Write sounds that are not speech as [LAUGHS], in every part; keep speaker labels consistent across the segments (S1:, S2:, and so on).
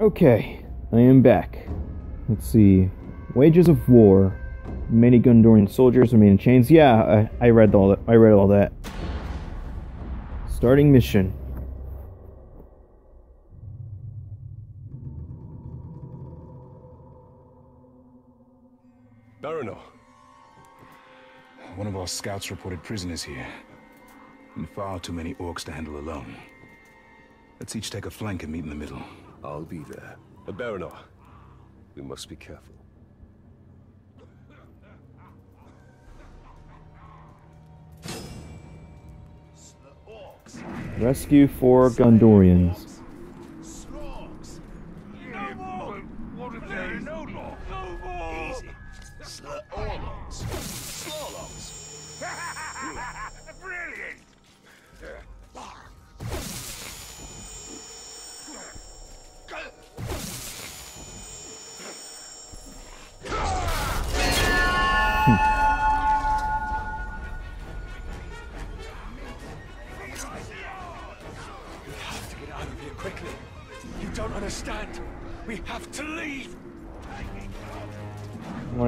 S1: Okay, I am back. Let's see. Wages of War. Many Gondorian soldiers remain in chains. Yeah, I, I read all that. I read all that. Starting mission.
S2: Baranor.
S3: One of our scouts reported prisoners here. And far too many orcs to handle alone. Let's each take a flank and meet in the middle.
S2: I'll be there. Uh, Baranor, we must be careful.
S1: Rescue four Gondorians.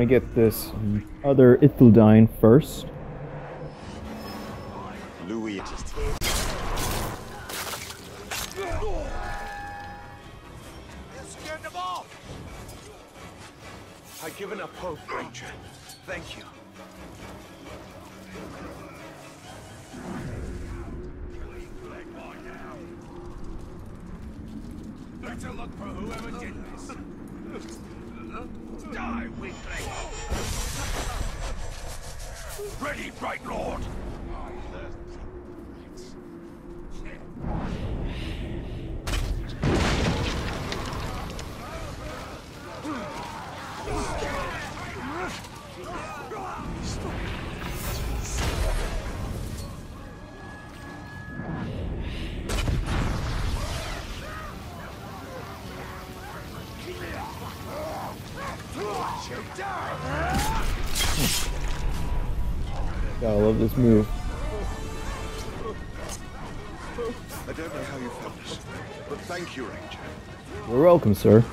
S1: Want to get this other Ithildin first.
S4: Die, weakling! Ready, Bright Lord!
S1: Love this move.
S4: I don't know how you found us, but thank you, Ranger.
S1: You're welcome, sir.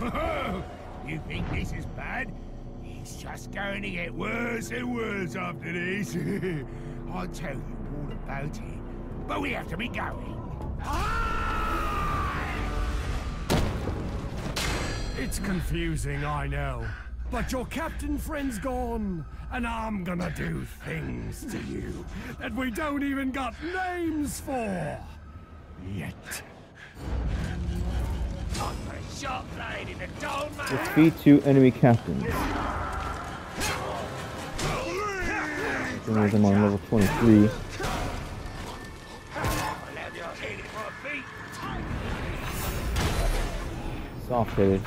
S1: [LAUGHS]
S5: You think this is bad? It's just going to get worse and worse after this. [LAUGHS] I'll tell you all about it. But we have to be going. Ah!
S6: It's confusing, I know. But your captain friend's gone, and I'm gonna do things to you that we don't even got names for. Yet.
S1: Defeat two enemy captains. Them on level 23.
S5: I'll have your head for a beat.
S1: Soft headed.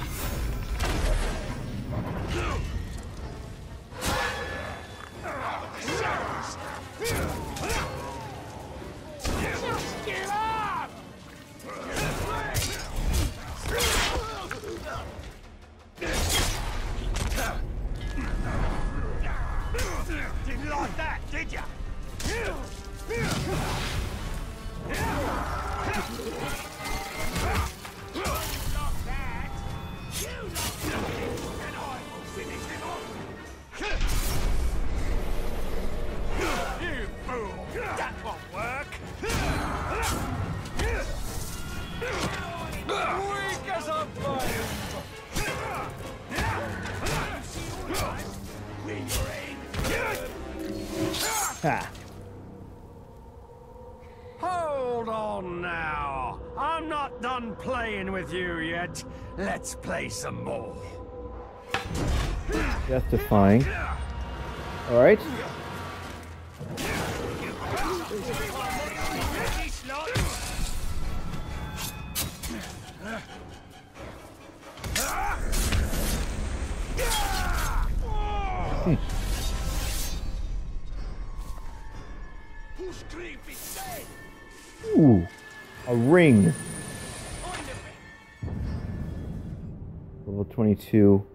S6: Let's play some more.
S5: Lot
S4: Who's creepy? Say!
S1: Ooh. A ring. 22.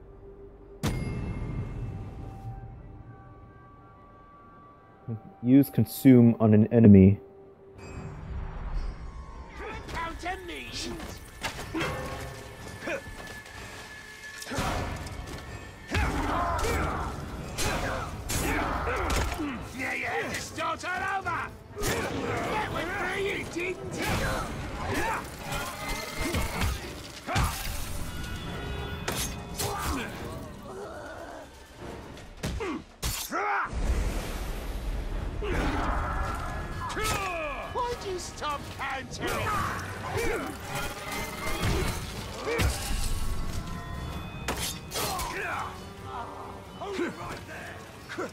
S1: Use consume on an enemy.
S5: You stop counting? Right there!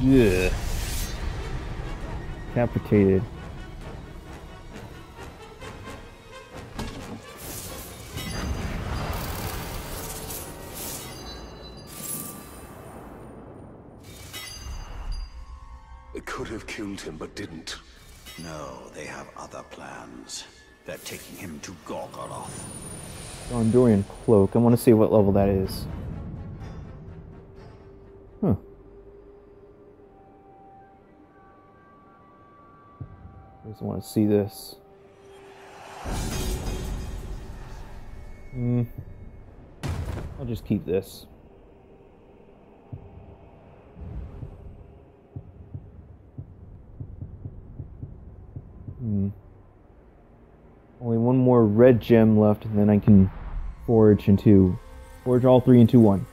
S1: Yeah. Capitated.
S7: They're taking him to Gorgoroth.
S1: Gondorian cloak. I want to see what level that is. Huh. I Just want to see this. Hmm. I'll just keep this. Hmm. Only one more red gem left, and then I can forge into forge all three into one.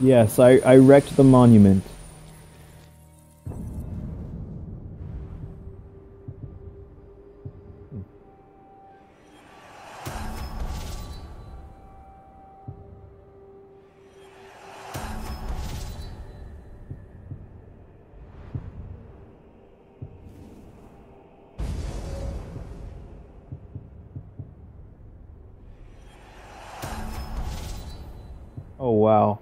S1: Yes, I, I wrecked the monument. Wow.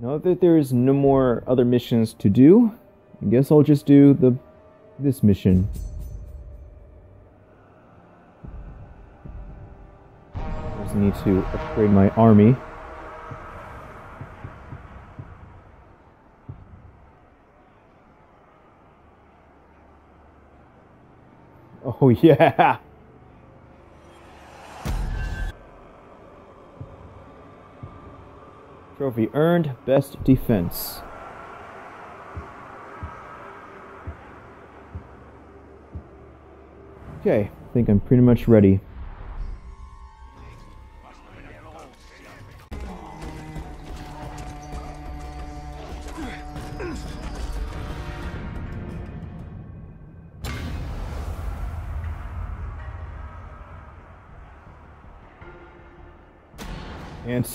S1: Now that there's no more other missions to do, I guess I'll just do the this mission. Need to upgrade my army. Oh [LAUGHS] yeah. Trophy earned, best defense. Okay, I think I'm pretty much ready.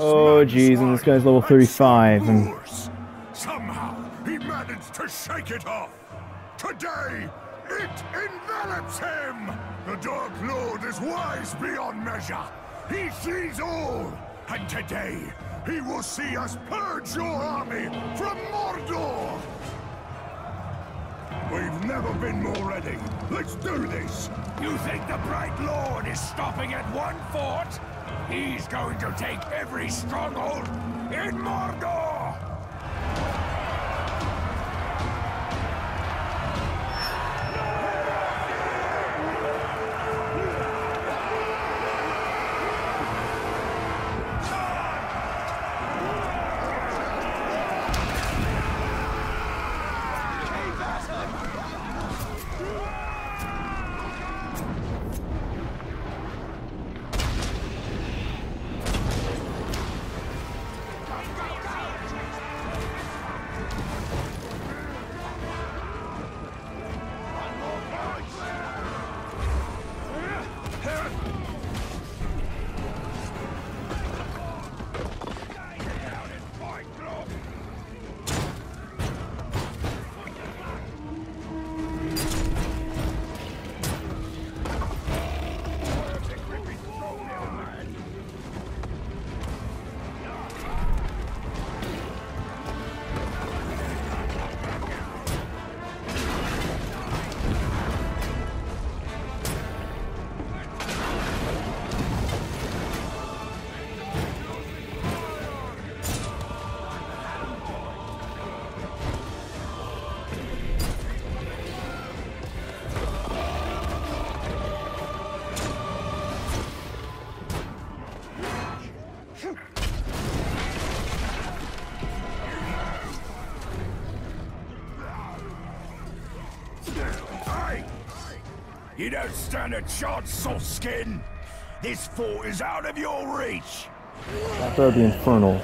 S1: Oh, jeez, and this guy's level 35, and-
S5: Somehow, he managed to shake it off. Today, it envelops him. The Dark Lord is wise beyond measure. He sees all. And today, he will see us purge your army from Mordor. We've never been more ready. Let's do this. You think the Bright Lord is stopping at one fort? He's going to take every stronghold in Mordor! Don't stand a chance, soft skin. This fort is out of your reach.
S6: After the infernal.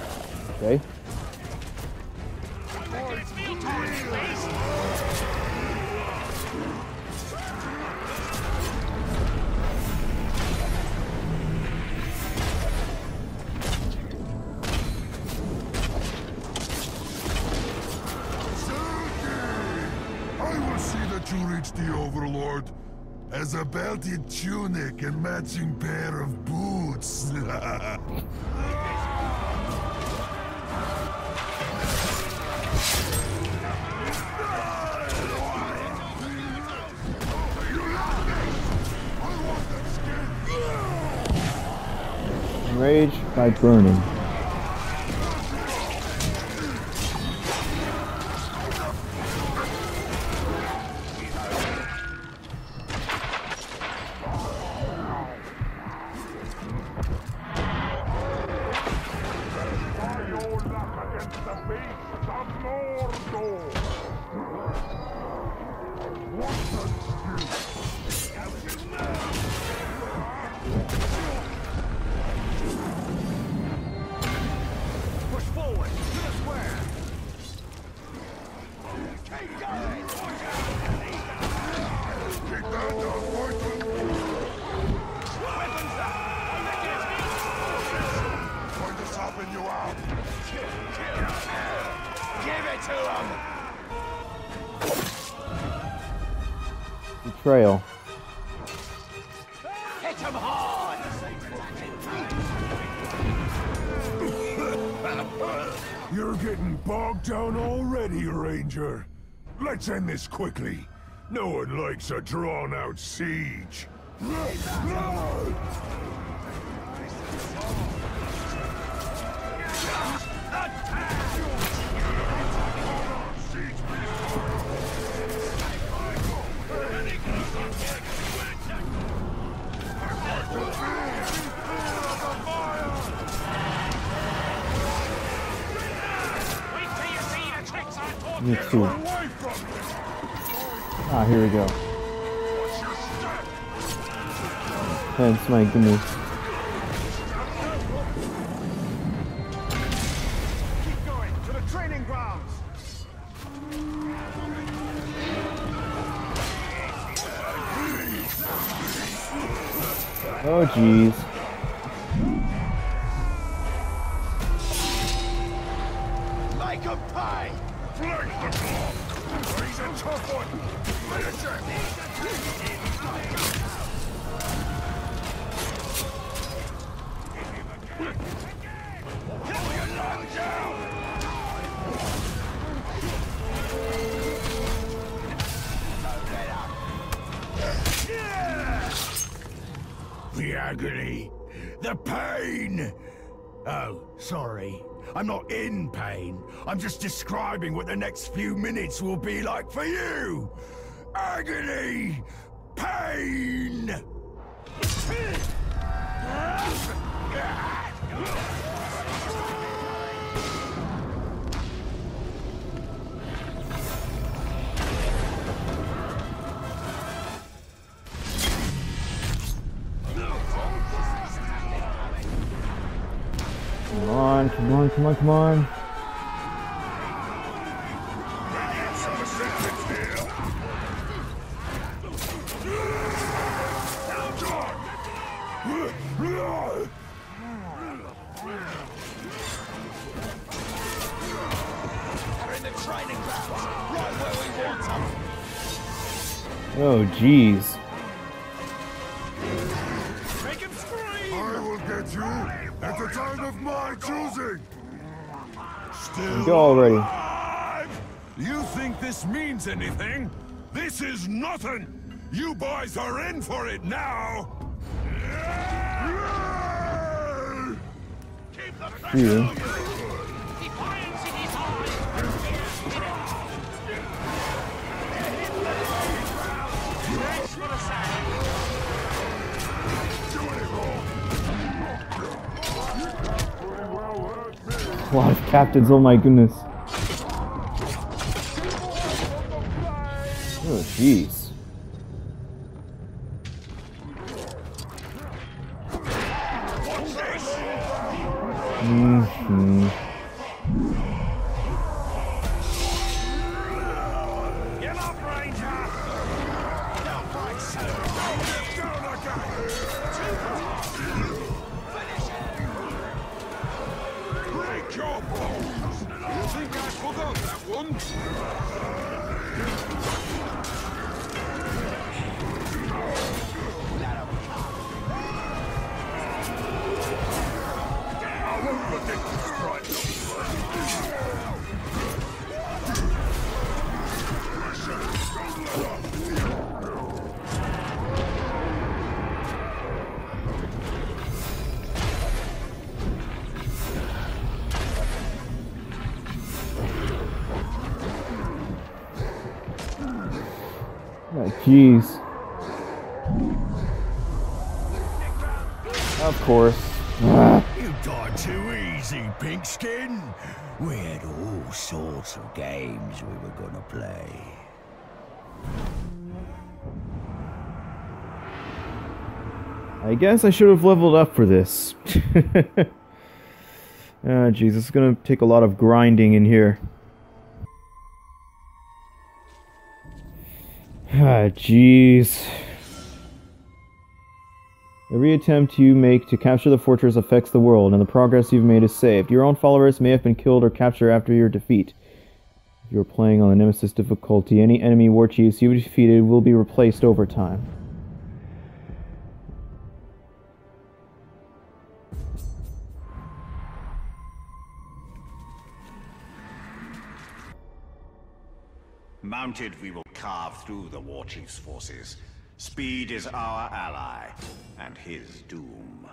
S6: Okay.
S5: As a belted tunic and matching pair of boots.
S6: Enrage by burning.
S1: Hard.
S5: You're getting bogged down already, Ranger. Let's end this quickly. No one likes a drawn-out siege.
S6: Me too. Ah, here we go. Thanks, my
S1: to grounds.
S6: Oh, jeez.
S5: In pain. I'm just describing what the next few minutes will be like for you. Agony. Pain.
S6: Come on, come on, Oh,
S5: on. Anything? This is nothing. You boys are in for it now.
S6: Here. A lot captains, oh my goodness. Jeez.
S1: Mm-hmm. Jeez. Of course.
S7: You died too easy, Pinkskin. We had all sorts of games we were gonna play.
S1: I guess I should have leveled up for this. [LAUGHS] Ah, jeez, it's gonna take a lot of grinding in here. Ah, jeez. Every attempt you make to capture the fortress affects the world, and the progress you've made is saved. Your own followers may have been killed or captured after your defeat. If you're playing on the Nemesis difficulty, any enemy war chiefs you've defeated will be replaced over time.
S6: Mounted, we will carve through the War Chief's forces. Speed is our ally, and his doom.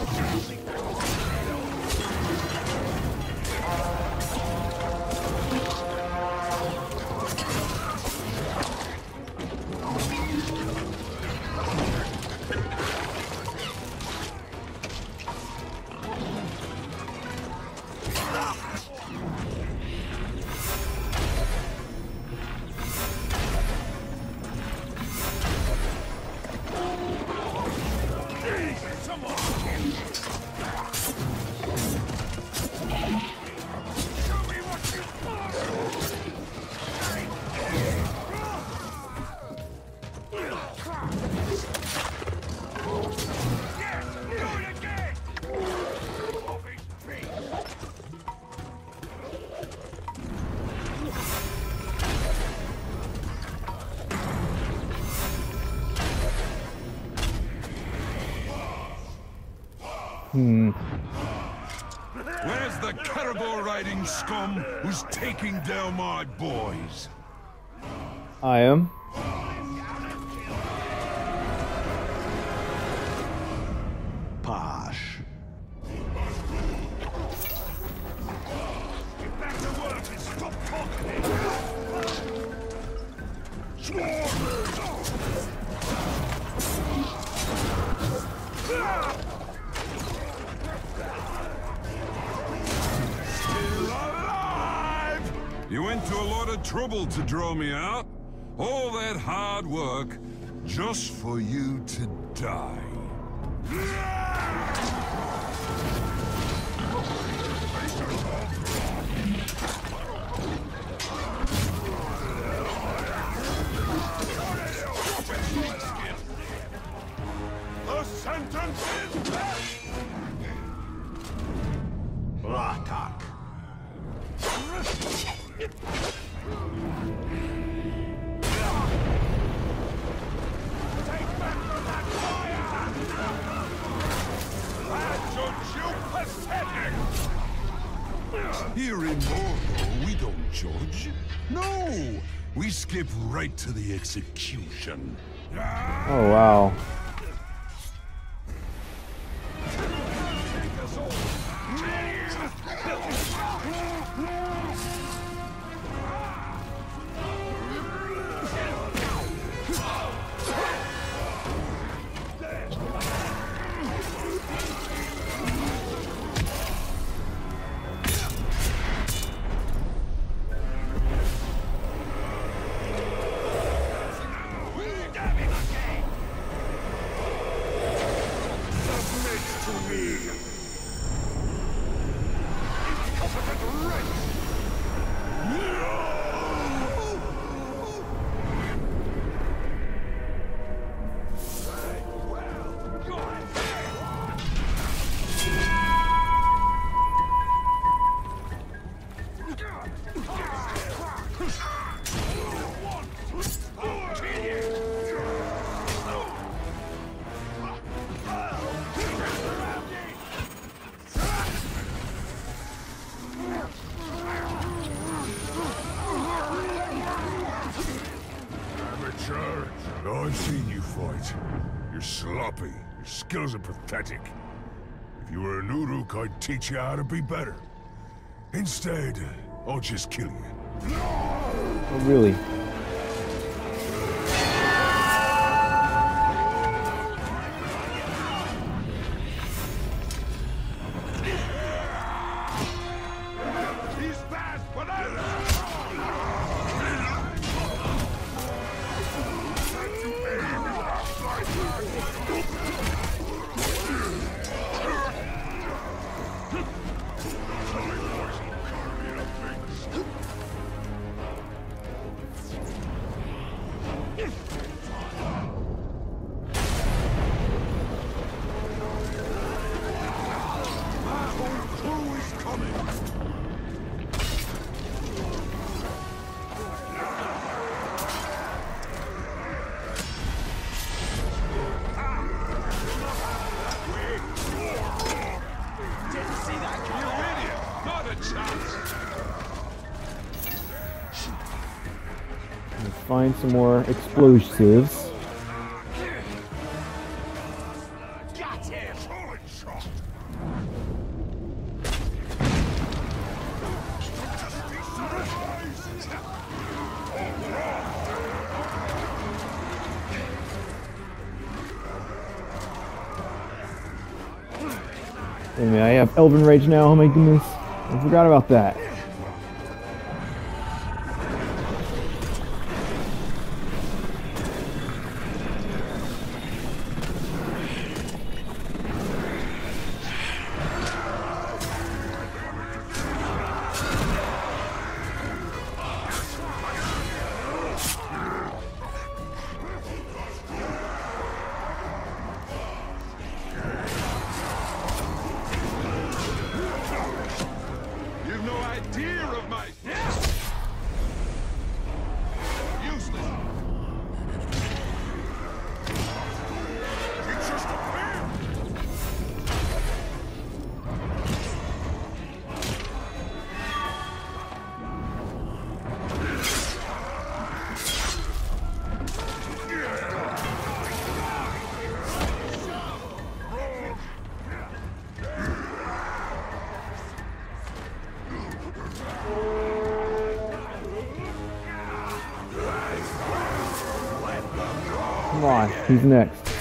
S6: Let's go.
S1: Hmm.
S5: Where's the caribou riding scum who's taking down my boys?
S1: I am.
S6: Posh.
S5: Trouble to draw me out. All that hard work just for you to die. Skip right to the execution.
S1: Oh wow.
S5: I've seen you fight. You're sloppy. Your skills are pathetic. If you were an Uruk, I'd teach you how to be better. Instead, I'll just kill you.
S1: Oh, really? Find some more explosives. Elven Rage now. Oh my goodness. I forgot about that. Come on, He's next?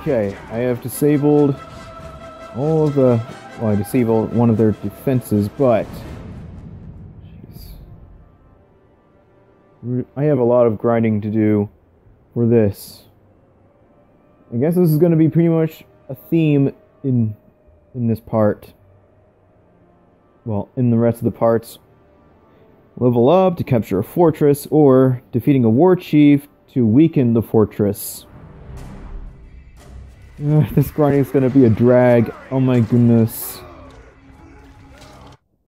S1: Okay, I have disabled all of the. Well, I disabled one of their defenses, but. Jeez. I have a lot of grinding to do for this. I guess this is going to be pretty much a theme in in this part. Well, in the rest of the parts. Level up to capture a fortress, or defeating a war chief to weaken the fortress. [LAUGHS] This grinding is gonna be a drag. Oh my goodness.